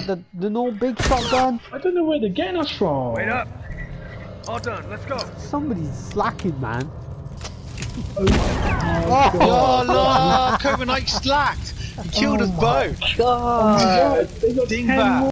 got the, the no big shotgun. I don't know where they're getting us from. Wait up. All done. Let's go. Somebody's slacking, man. Oh, oh, oh, oh no! Cobra slacked. He killed us both. God. Oh, Dingbat.